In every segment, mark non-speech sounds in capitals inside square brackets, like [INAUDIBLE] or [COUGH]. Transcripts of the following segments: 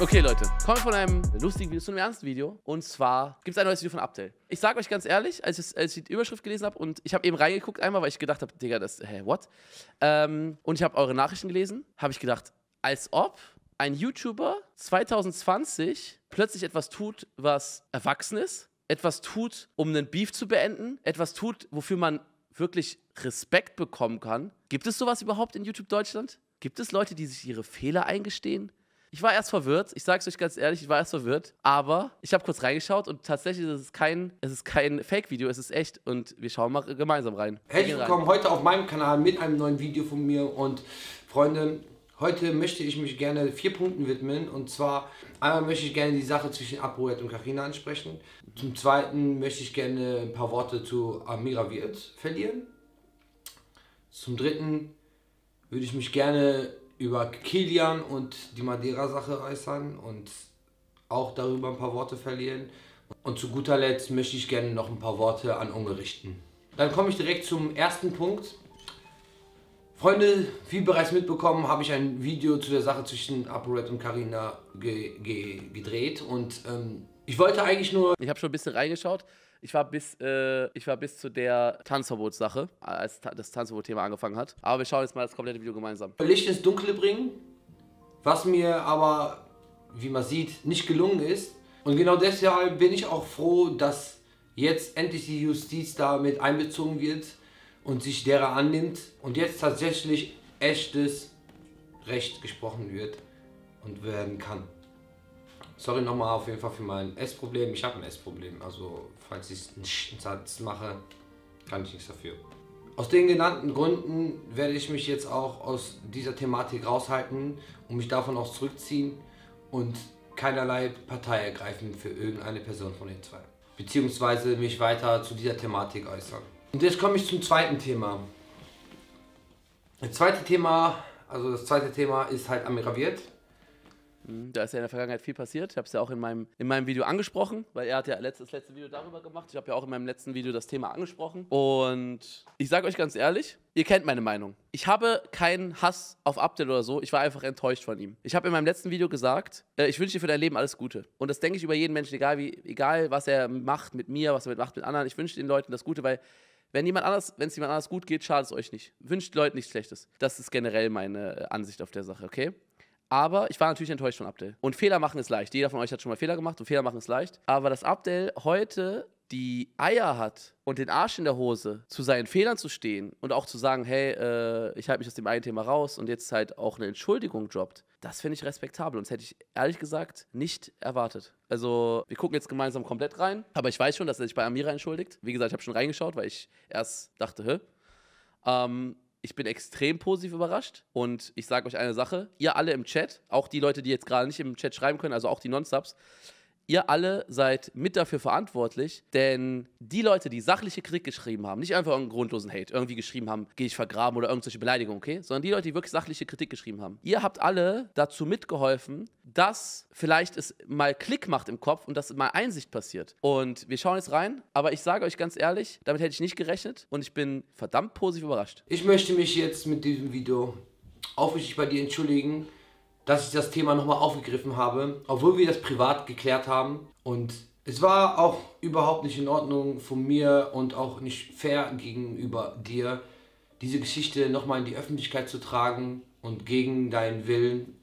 Okay, Leute, kommen wir von einem lustigen Video zu einem ernsten Video. Und zwar gibt es ein neues Video von Abdel. Ich sage euch ganz ehrlich, als ich, als ich die Überschrift gelesen habe und ich habe eben reingeguckt einmal, weil ich gedacht habe, Digga, das, hä, what? Ähm, und ich habe eure Nachrichten gelesen, habe ich gedacht, als ob ein YouTuber 2020 plötzlich etwas tut, was erwachsen ist, etwas tut, um einen Beef zu beenden, etwas tut, wofür man wirklich Respekt bekommen kann. Gibt es sowas überhaupt in YouTube Deutschland? Gibt es Leute, die sich ihre Fehler eingestehen? Ich war erst verwirrt, ich sage es euch ganz ehrlich, ich war erst verwirrt, aber ich habe kurz reingeschaut und tatsächlich ist es kein, es ist kein Fake-Video, es ist echt und wir schauen mal gemeinsam rein. Herzlich willkommen heute auf meinem Kanal mit einem neuen Video von mir und Freunde, heute möchte ich mich gerne vier Punkten widmen und zwar einmal möchte ich gerne die Sache zwischen Apoet und Karina ansprechen, zum zweiten möchte ich gerne ein paar Worte zu Amira Wirt verlieren, zum dritten würde ich mich gerne über Kilian und die Madeira-Sache äußern und auch darüber ein paar Worte verlieren. Und zu guter Letzt möchte ich gerne noch ein paar Worte an Unge richten. Dann komme ich direkt zum ersten Punkt. Freunde, wie bereits mitbekommen, habe ich ein Video zu der Sache zwischen ApoRed und Karina ge ge gedreht und ähm, ich wollte eigentlich nur... Ich habe schon ein bisschen reingeschaut. Ich war bis, äh, ich war bis zu der Tanzverbotssache, als das Tanzverbot-Thema angefangen hat. Aber wir schauen jetzt mal das komplette Video gemeinsam. Licht ins Dunkle bringen, was mir aber, wie man sieht, nicht gelungen ist. Und genau deshalb bin ich auch froh, dass jetzt endlich die Justiz da mit einbezogen wird und sich derer annimmt und jetzt tatsächlich echtes Recht gesprochen wird und werden kann. Sorry nochmal auf jeden Fall für mein Essproblem. Ich habe ein Essproblem. Also, falls ich einen Satz mache, kann ich nichts dafür. Aus den genannten Gründen werde ich mich jetzt auch aus dieser Thematik raushalten und mich davon auch zurückziehen und keinerlei Partei ergreifen für irgendeine Person von den zwei. Beziehungsweise mich weiter zu dieser Thematik äußern. Und jetzt komme ich zum zweiten Thema. Das zweite Thema, also das zweite Thema ist halt Amira Wirt. Mhm, da ist ja in der Vergangenheit viel passiert. Ich habe es ja auch in meinem, in meinem Video angesprochen, weil er hat ja letztes, das letzte Video darüber gemacht. Ich habe ja auch in meinem letzten Video das Thema angesprochen. Und ich sage euch ganz ehrlich, ihr kennt meine Meinung. Ich habe keinen Hass auf Abdel oder so. Ich war einfach enttäuscht von ihm. Ich habe in meinem letzten Video gesagt, äh, ich wünsche dir für dein Leben alles Gute. Und das denke ich über jeden Menschen, egal, wie, egal was er macht mit mir, was er macht mit anderen. Ich wünsche den Leuten das Gute, weil wenn jemand anders, wenn es jemand anders gut geht, schadet es euch nicht. Wünscht Leuten nichts Schlechtes. Das ist generell meine äh, Ansicht auf der Sache, okay? Aber ich war natürlich enttäuscht von Abdel. Und Fehler machen ist leicht. Jeder von euch hat schon mal Fehler gemacht und Fehler machen ist leicht. Aber dass Abdel heute die Eier hat und den Arsch in der Hose, zu seinen Fehlern zu stehen und auch zu sagen, hey, äh, ich halte mich aus dem einen Thema raus und jetzt halt auch eine Entschuldigung droppt, das finde ich respektabel und das hätte ich ehrlich gesagt nicht erwartet. Also, wir gucken jetzt gemeinsam komplett rein, aber ich weiß schon, dass er sich bei Amira entschuldigt. Wie gesagt, ich habe schon reingeschaut, weil ich erst dachte, hä? Ähm, ich bin extrem positiv überrascht. Und ich sage euch eine Sache, ihr alle im Chat, auch die Leute, die jetzt gerade nicht im Chat schreiben können, also auch die Non-Subs, ihr alle seid mit dafür verantwortlich, denn die Leute, die sachliche Kritik geschrieben haben, nicht einfach irgendeinen grundlosen Hate, irgendwie geschrieben haben, gehe ich vergraben oder irgendwelche Beleidigungen, okay? Sondern die Leute, die wirklich sachliche Kritik geschrieben haben. Ihr habt alle dazu mitgeholfen, dass vielleicht es mal Klick macht im Kopf und dass mal Einsicht passiert. Und wir schauen jetzt rein, aber ich sage euch ganz ehrlich, damit hätte ich nicht gerechnet und ich bin verdammt positiv überrascht. Ich möchte mich jetzt mit diesem Video aufrichtig bei dir entschuldigen, dass ich das Thema nochmal aufgegriffen habe, obwohl wir das privat geklärt haben. Und es war auch überhaupt nicht in Ordnung von mir und auch nicht fair gegenüber dir, diese Geschichte nochmal in die Öffentlichkeit zu tragen und gegen deinen Willen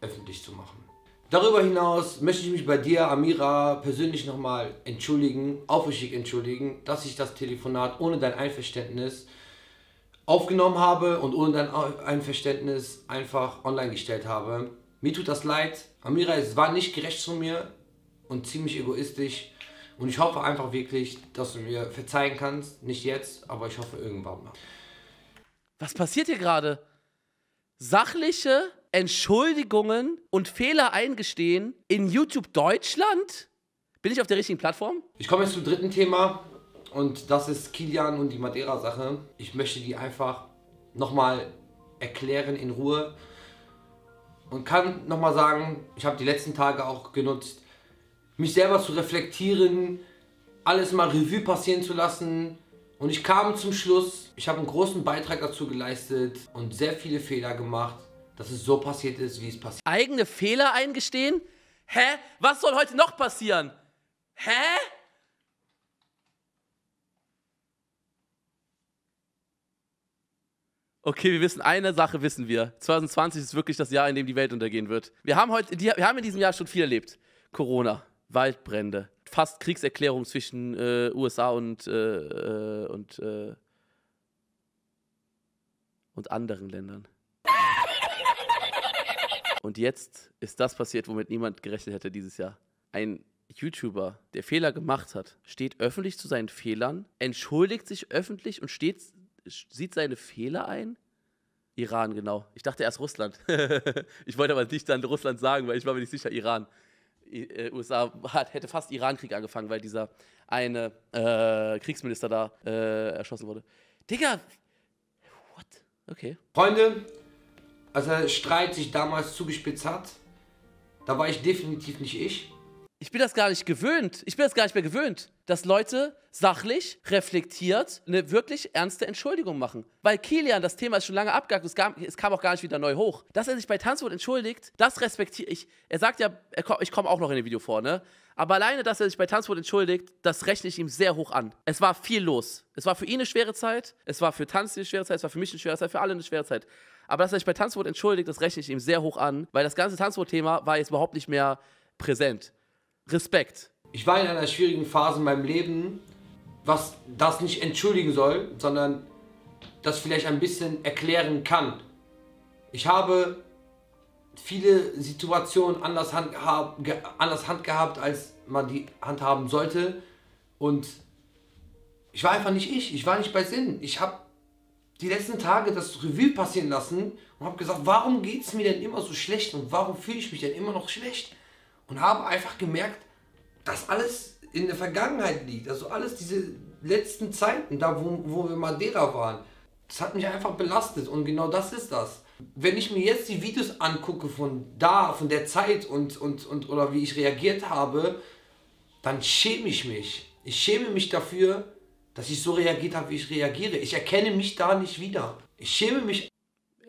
öffentlich zu machen. Darüber hinaus möchte ich mich bei dir, Amira, persönlich nochmal entschuldigen, aufrichtig entschuldigen, dass ich das Telefonat ohne dein Einverständnis aufgenommen habe und ohne dein Einverständnis einfach online gestellt habe. Mir tut das leid. Amira, es war nicht gerecht zu mir und ziemlich egoistisch. Und ich hoffe einfach wirklich, dass du mir verzeihen kannst. Nicht jetzt, aber ich hoffe irgendwann mal. Was passiert hier gerade? Sachliche Entschuldigungen und Fehler eingestehen in YouTube Deutschland? Bin ich auf der richtigen Plattform? Ich komme jetzt zum dritten Thema. Und das ist Kilian und die Madeira-Sache. Ich möchte die einfach nochmal erklären in Ruhe. Und kann nochmal sagen, ich habe die letzten Tage auch genutzt, mich selber zu reflektieren, alles mal Revue passieren zu lassen. Und ich kam zum Schluss, ich habe einen großen Beitrag dazu geleistet und sehr viele Fehler gemacht. dass es so passiert ist, wie es passiert Eigene Fehler eingestehen? Hä? Was soll heute noch passieren? Hä? Okay, wir wissen, eine Sache wissen wir. 2020 ist wirklich das Jahr, in dem die Welt untergehen wird. Wir haben, heute, wir haben in diesem Jahr schon viel erlebt. Corona, Waldbrände, fast Kriegserklärung zwischen äh, USA und, äh, und, äh, und anderen Ländern. Und jetzt ist das passiert, womit niemand gerechnet hätte dieses Jahr. Ein YouTuber, der Fehler gemacht hat, steht öffentlich zu seinen Fehlern, entschuldigt sich öffentlich und steht, sieht seine Fehler ein. Iran, genau. Ich dachte erst Russland. [LAUGHS] ich wollte aber nicht dann Russland sagen, weil ich war mir nicht sicher, Iran. Äh, USA hat, hätte fast Iran-Krieg angefangen, weil dieser eine äh, Kriegsminister da äh, erschossen wurde. Digga, what? Okay. Freunde, als der Streit sich damals zugespitzt hat, da war ich definitiv nicht ich. Ich bin das gar nicht gewöhnt. Ich bin das gar nicht mehr gewöhnt, dass Leute sachlich, reflektiert eine wirklich ernste Entschuldigung machen. Weil Kilian, das Thema ist schon lange abgehakt, es kam, es kam auch gar nicht wieder neu hoch. Dass er sich bei Tanzwut entschuldigt, das respektiere ich. Er sagt ja, er, ich komme auch noch in dem Video vor, ne? Aber alleine, dass er sich bei Tanzwut entschuldigt, das rechne ich ihm sehr hoch an. Es war viel los. Es war für ihn eine schwere Zeit, es war für Tanz eine schwere Zeit, es war für mich eine schwere Zeit, für alle eine schwere Zeit. Aber dass er sich bei Tanzwut entschuldigt, das rechne ich ihm sehr hoch an, weil das ganze Tanzwut-Thema war jetzt überhaupt nicht mehr präsent. Respekt. Ich war in einer schwierigen Phase in meinem Leben, was das nicht entschuldigen soll, sondern das vielleicht ein bisschen erklären kann. Ich habe viele Situationen anders, handgehab, anders handgehabt, als man die handhaben sollte. Und ich war einfach nicht ich. Ich war nicht bei Sinn. Ich habe die letzten Tage das Revue passieren lassen und habe gesagt, warum geht es mir denn immer so schlecht und warum fühle ich mich denn immer noch schlecht? Und habe einfach gemerkt, dass alles in der Vergangenheit liegt. Also alles diese letzten Zeiten, da wo, wo wir Madeira waren, das hat mich einfach belastet und genau das ist das. Wenn ich mir jetzt die Videos angucke von da, von der Zeit und, und, und oder wie ich reagiert habe, dann schäme ich mich. Ich schäme mich dafür, dass ich so reagiert habe, wie ich reagiere. Ich erkenne mich da nicht wieder. Ich schäme mich.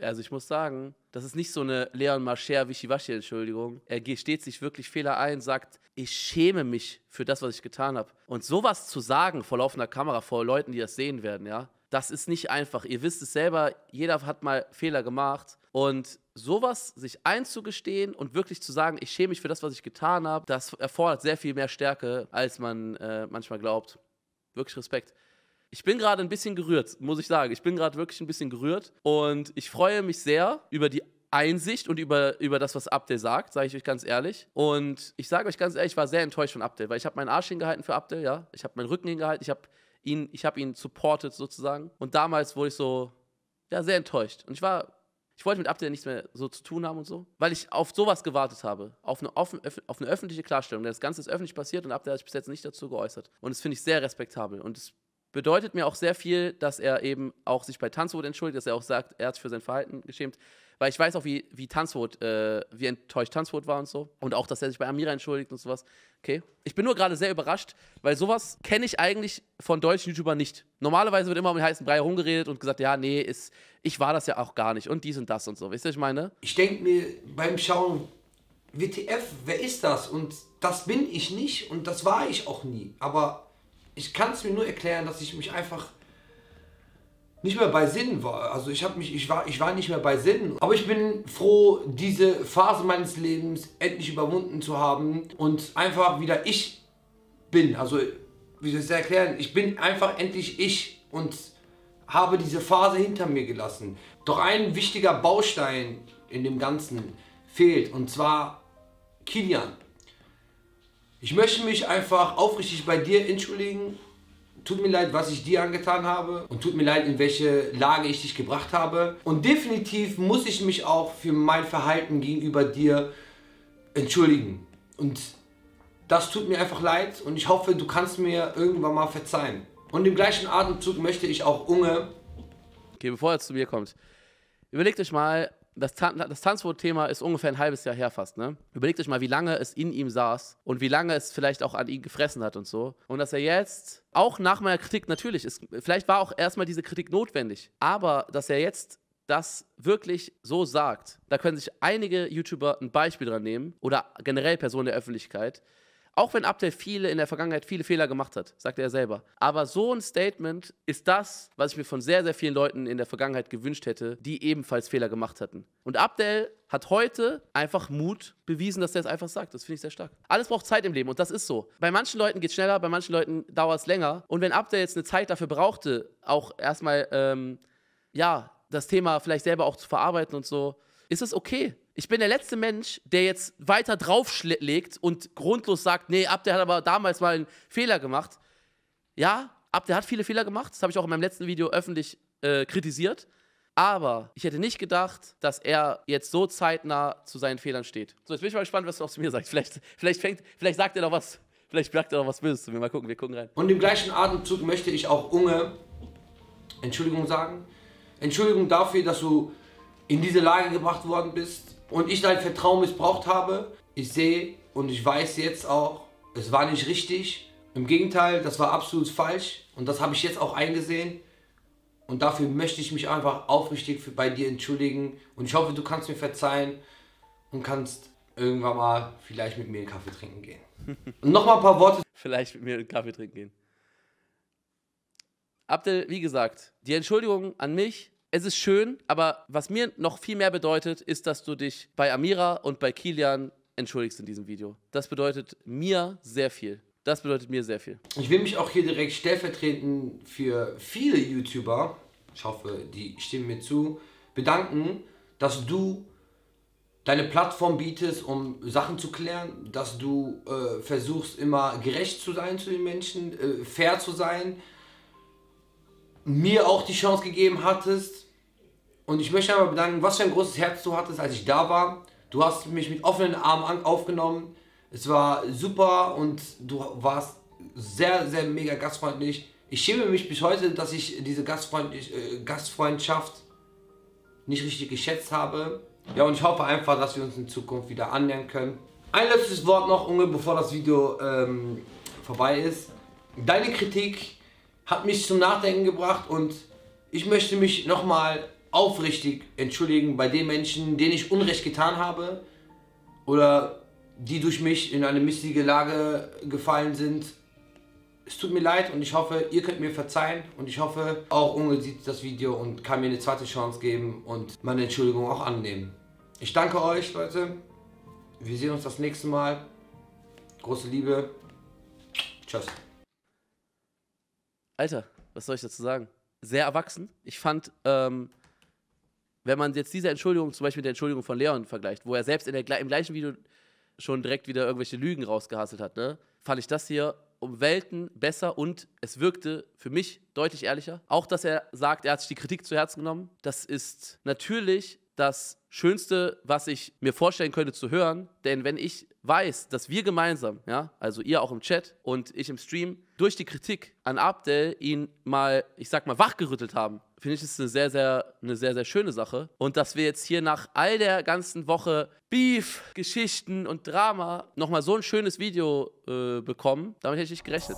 Also ich muss sagen, das ist nicht so eine Leon Mascher Wischiwaschi-Entschuldigung. Er gesteht sich wirklich Fehler ein, sagt, ich schäme mich für das, was ich getan habe. Und sowas zu sagen vor laufender Kamera, vor Leuten, die das sehen werden, ja, das ist nicht einfach. Ihr wisst es selber, jeder hat mal Fehler gemacht. Und sowas sich einzugestehen und wirklich zu sagen, ich schäme mich für das, was ich getan habe, das erfordert sehr viel mehr Stärke, als man äh, manchmal glaubt. Wirklich Respekt. Ich bin gerade ein bisschen gerührt, muss ich sagen. Ich bin gerade wirklich ein bisschen gerührt und ich freue mich sehr über die Einsicht und über, über das, was Abdel sagt, sage ich euch ganz ehrlich. Und ich sage euch ganz ehrlich, ich war sehr enttäuscht von Abdel, weil ich habe meinen Arsch hingehalten für Abdel, ja. Ich habe meinen Rücken hingehalten, ich habe ihn, ich ihn supported sozusagen. Und damals wurde ich so, ja, sehr enttäuscht. Und ich war, ich wollte mit Abdel nichts mehr so zu tun haben und so, weil ich auf sowas gewartet habe, auf eine, offen, auf eine öffentliche Klarstellung. Denn das Ganze ist öffentlich passiert und Abdel hat sich bis jetzt nicht dazu geäußert. Und das finde ich sehr respektabel. Und es bedeutet mir auch sehr viel, dass er eben auch sich bei Tanzwut entschuldigt, dass er auch sagt, er hat sich für sein Verhalten geschämt. Weil ich weiß auch, wie, wie Tanzwut, äh, wie enttäuscht Tanzwut war und so. Und auch, dass er sich bei Amira entschuldigt und sowas. Okay. Ich bin nur gerade sehr überrascht, weil sowas kenne ich eigentlich von deutschen YouTubern nicht. Normalerweise wird immer um den heißen Brei herumgeredet und gesagt, ja, nee, ist, ich war das ja auch gar nicht und dies und das und so. Wisst ihr, was ich meine? Ich denke mir beim Schauen, WTF, wer ist das? Und das bin ich nicht und das war ich auch nie. Aber ich kann es mir nur erklären, dass ich mich einfach nicht mehr bei Sinn war. Also ich habe mich, ich war, ich war nicht mehr bei Sinn. Aber ich bin froh, diese Phase meines Lebens endlich überwunden zu haben und einfach wieder ich bin. Also wie soll ich das erklären? Ich bin einfach endlich ich und habe diese Phase hinter mir gelassen. Doch ein wichtiger Baustein in dem Ganzen fehlt und zwar Kilian. Ich möchte mich einfach aufrichtig bei dir entschuldigen tut mir leid, was ich dir angetan habe und tut mir leid, in welche Lage ich dich gebracht habe. Und definitiv muss ich mich auch für mein Verhalten gegenüber dir entschuldigen. Und das tut mir einfach leid und ich hoffe, du kannst mir irgendwann mal verzeihen. Und im gleichen Atemzug möchte ich auch Unge. Okay, bevor er zu mir kommt, überlegt euch mal, das, Tan das Tanzwort-Thema ist ungefähr ein halbes Jahr her fast, ne? Überlegt euch mal, wie lange es in ihm saß und wie lange es vielleicht auch an ihn gefressen hat und so. Und dass er jetzt, auch nach meiner Kritik natürlich, ist, vielleicht war auch erstmal diese Kritik notwendig, aber dass er jetzt das wirklich so sagt, da können sich einige YouTuber ein Beispiel dran nehmen oder generell Personen der Öffentlichkeit. Auch wenn Abdel viele in der Vergangenheit viele Fehler gemacht hat, sagt er selber. Aber so ein Statement ist das, was ich mir von sehr, sehr vielen Leuten in der Vergangenheit gewünscht hätte, die ebenfalls Fehler gemacht hatten. Und Abdel hat heute einfach Mut bewiesen, dass er es einfach sagt. Das finde ich sehr stark. Alles braucht Zeit im Leben und das ist so. Bei manchen Leuten geht es schneller, bei manchen Leuten dauert es länger. Und wenn Abdel jetzt eine Zeit dafür brauchte, auch erstmal, ähm, ja, das Thema vielleicht selber auch zu verarbeiten und so, ist es okay. Ich bin der letzte Mensch, der jetzt weiter drauflegt und grundlos sagt, nee, Abder hat aber damals mal einen Fehler gemacht. Ja, Abder hat viele Fehler gemacht. Das habe ich auch in meinem letzten Video öffentlich äh, kritisiert. Aber ich hätte nicht gedacht, dass er jetzt so zeitnah zu seinen Fehlern steht. So, jetzt bin ich mal gespannt, was du auch zu mir sagst. Vielleicht, vielleicht, fängt, vielleicht sagt er noch was. Vielleicht sagt er noch was Böses zu mir. Mal gucken, wir gucken rein. Und im gleichen Atemzug möchte ich auch Unge Entschuldigung sagen. Entschuldigung dafür, dass du in diese Lage gebracht worden bist und ich dein Vertrauen missbraucht habe. Ich sehe und ich weiß jetzt auch, es war nicht richtig. Im Gegenteil, das war absolut falsch und das habe ich jetzt auch eingesehen. Und dafür möchte ich mich einfach aufrichtig für, bei dir entschuldigen. Und ich hoffe, du kannst mir verzeihen und kannst irgendwann mal vielleicht mit mir einen Kaffee trinken gehen. [LAUGHS] Und nochmal ein paar Worte. Vielleicht mit mir einen Kaffee trinken gehen. Abdel, wie gesagt, die Entschuldigung an mich es ist schön, aber was mir noch viel mehr bedeutet, ist, dass du dich bei Amira und bei Kilian entschuldigst in diesem Video. Das bedeutet mir sehr viel. Das bedeutet mir sehr viel. Ich will mich auch hier direkt stellvertretend für viele YouTuber, ich hoffe, die stimmen mir zu, bedanken, dass du deine Plattform bietest, um Sachen zu klären, dass du äh, versuchst immer gerecht zu sein zu den Menschen, äh, fair zu sein, mir auch die Chance gegeben hattest, und ich möchte einmal bedanken, was für ein großes Herz du hattest, als ich da war. Du hast mich mit offenen Armen aufgenommen. Es war super und du warst sehr, sehr mega gastfreundlich. Ich schäme mich bis heute, dass ich diese äh, Gastfreundschaft nicht richtig geschätzt habe. Ja, und ich hoffe einfach, dass wir uns in Zukunft wieder annähern können. Ein letztes Wort noch, Unge, bevor das Video ähm, vorbei ist. Deine Kritik hat mich zum Nachdenken gebracht und ich möchte mich nochmal aufrichtig entschuldigen bei den Menschen, denen ich Unrecht getan habe oder die durch mich in eine missliche Lage gefallen sind. Es tut mir leid und ich hoffe, ihr könnt mir verzeihen und ich hoffe, auch Unge sieht das Video und kann mir eine zweite Chance geben und meine Entschuldigung auch annehmen. Ich danke euch, Leute. Wir sehen uns das nächste Mal. Große Liebe. Tschüss. Alter, was soll ich dazu sagen? Sehr erwachsen. Ich fand, ähm, wenn man jetzt diese Entschuldigung zum Beispiel mit der Entschuldigung von Leon vergleicht, wo er selbst in der, im gleichen Video schon direkt wieder irgendwelche Lügen rausgehasselt hat, ne, fand ich das hier um Welten besser und es wirkte für mich deutlich ehrlicher. Auch, dass er sagt, er hat sich die Kritik zu Herzen genommen. Das ist natürlich das Schönste, was ich mir vorstellen könnte zu hören. Denn wenn ich weiß, dass wir gemeinsam, ja, also ihr auch im Chat und ich im Stream, durch die Kritik an Abdel ihn mal, ich sag mal, wachgerüttelt haben, finde ich es eine sehr, sehr, eine sehr, sehr schöne Sache. Und dass wir jetzt hier nach all der ganzen Woche Beef, Geschichten und Drama nochmal so ein schönes Video äh, bekommen, damit hätte ich nicht gerechnet.